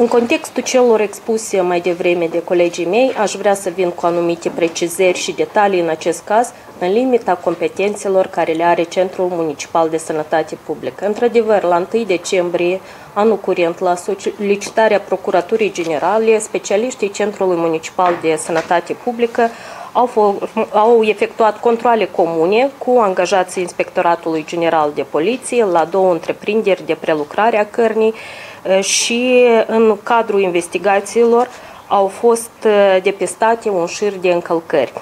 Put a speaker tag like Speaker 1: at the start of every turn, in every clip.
Speaker 1: În contextul celor expuse mai devreme de colegii mei, aș vrea să vin cu anumite precizări și detalii în acest caz, în limita competențelor care le are Centrul Municipal de Sănătate Publică. Într-adevăr, la 1 decembrie, anul curent, la solicitarea Procuraturii Generale, specialiștii Centrului Municipal de Sănătate Publică au, au efectuat controle comune cu angajații Inspectoratului General de Poliție la două întreprinderi de prelucrare a cărnii și în cadrul investigațiilor au fost depistate un șir de încălcări.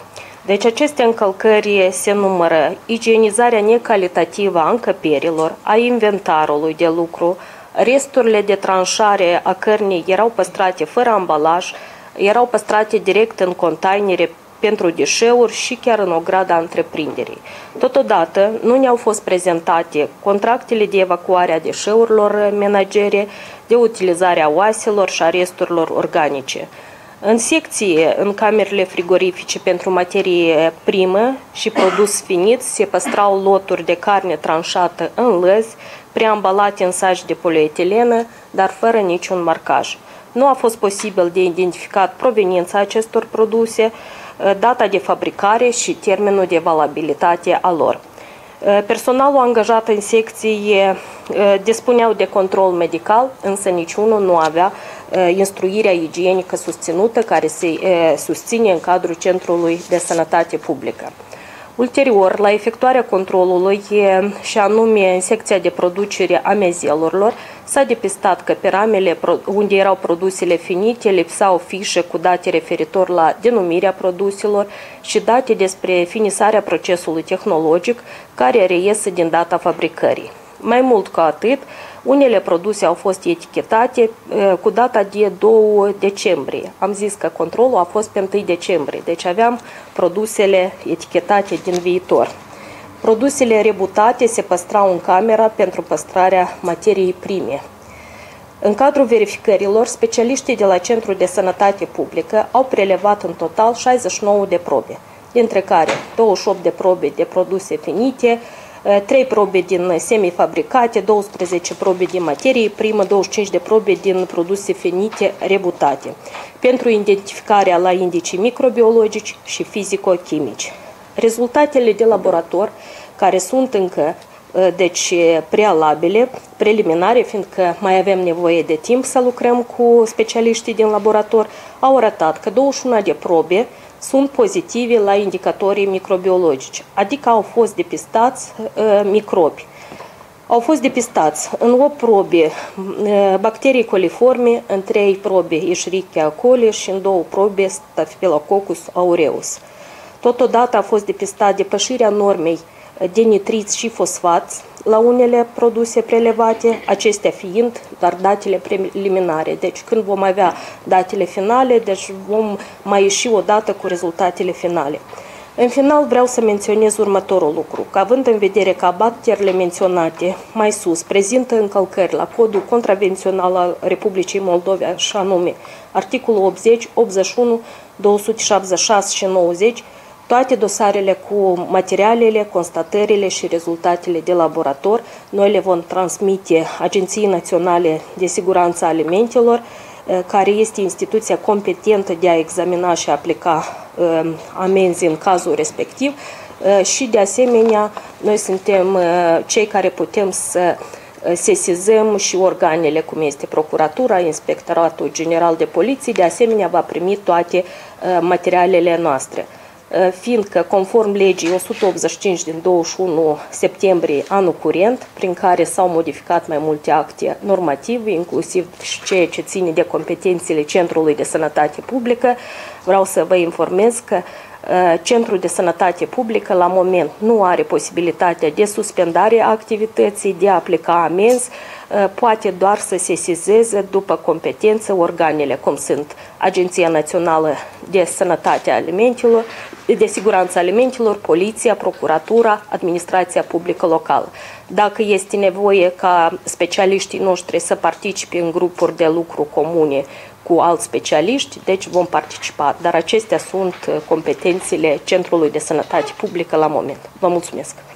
Speaker 1: Deci aceste încălcări se numără igienizarea necalitativă a încăperilor, a inventarului de lucru, resturile de tranșare a cărnii erau păstrate fără ambalaj, erau păstrate direct în containere pentru deșeuri și chiar în ograda întreprinderii. Totodată, nu ne-au fost prezentate contractele de evacuare a deșeurilor menagere, de utilizare a oaselor și a resturilor organice. În secție, în camerele frigorifice pentru materie primă și produs finit, se păstrau loturi de carne tranșată în lăzi, preambalate în saci de polietilenă, dar fără niciun marcaj. Nu a fost posibil de identificat proveniența acestor produse, Uh, data de fabricare și termenul de valabilitate a lor. Uh, personalul angajat în secție uh, dispuneau de control medical, însă niciunul nu avea instruirea igienică susținută care se susține în cadrul Centrului de Sănătate Publică. Ulterior, la efectuarea controlului și anume în secția de producere a mezelurilor, s-a depistat că pe ramele unde erau produsele finite lipsau fișe cu date referitor la denumirea produselor și date despre finisarea procesului tehnologic care reiese din data fabricării. Mai mult ca atât, unele produse au fost etichetate cu data de 2 decembrie. Am zis că controlul a fost pe 1 decembrie, deci aveam produsele etichetate din viitor. Produsele rebutate se păstrau în camera pentru păstrarea materiei prime. În cadrul verificărilor, specialiștii de la Centrul de Sănătate Publică au prelevat în total 69 de probe, dintre care 28 de probe de produse finite, 3 probe din semifabricate, 12 probe din materie primă, 25 de probe din produse finite rebutate, pentru identificarea la indicii microbiologici și fizico-chimici. Rezultatele de laborator, care sunt încă deci prealabile, preliminare, fiindcă mai avem nevoie de timp să lucrăm cu specialiștii din laborator, au arătat că 21 de probe sunt pozitive la indicatorii microbiologici, adică au fost depistați uh, microbi. Au fost depistați în 8 probe uh, bacterii coliforme, în 3 probe Escherichia coli și în 2 probe Staphylococcus aureus. Totodată a fost depistat depășirea normei de nitriți și fosfați la unele produse prelevate, acestea fiind doar datele preliminare. Deci când vom avea datele finale, deci vom mai ieși odată cu rezultatele finale. În final vreau să menționez următorul lucru, că având în vedere că bacteriile menționate mai sus prezintă încălcări la codul contravențional al Republicii Moldova și anume articolul 80, 81, 276 și 90, toate dosarele cu materialele, constatările și rezultatele de laborator, noi le vom transmite Agenției Naționale de Siguranță a Alimentelor, eh, care este instituția competentă de a examina și aplica eh, amenzi în cazul respectiv. Eh, și de asemenea noi suntem cei care putem să sesizăm și organele, cum este Procuratura, Inspectoratul General de Poliție, de asemenea va primi toate materialele noastre. Uh, fiindcă conform legii 185 din 21 septembrie anul curent, prin care s-au modificat mai multe acte normative, inclusiv și ceea ce ține de competențele Centrului de Sănătate Publică, vreau să vă informez că uh, Centrul de Sănătate Publică la moment nu are posibilitatea de suspendare a activității, de a aplica amenzi, uh, poate doar să sesizeze după competență organele, cum sunt Agenția Națională de Sănătate a Alimentelor, de Siguranță Alimentelor, Poliția, Procuratura, Administrația Publică Locală. Dacă este nevoie ca specialiștii noștri să participe în grupuri de lucru comune cu alți specialiști, deci vom participa. Dar acestea sunt competențele Centrului de Sănătate Publică la moment. Vă mulțumesc!